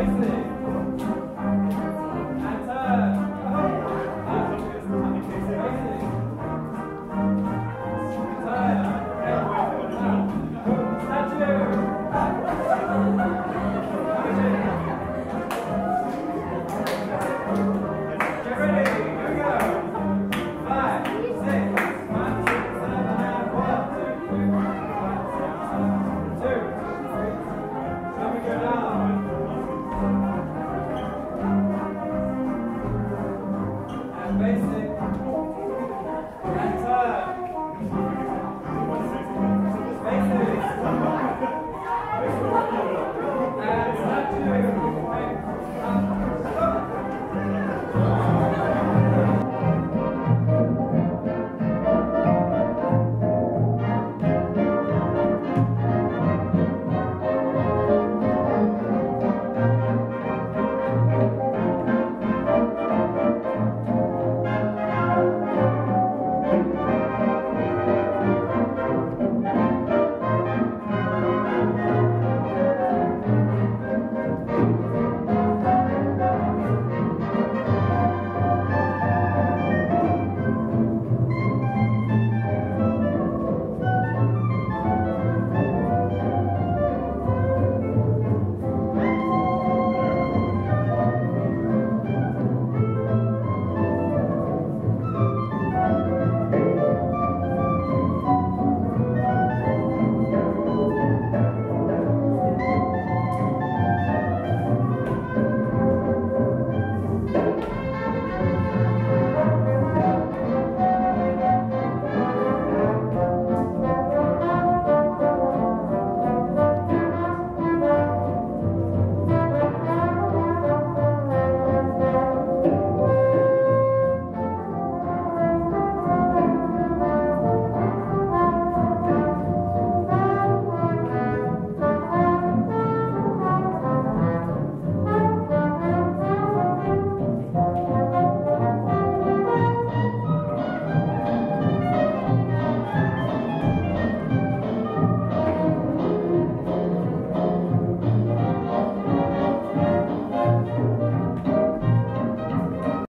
isn't?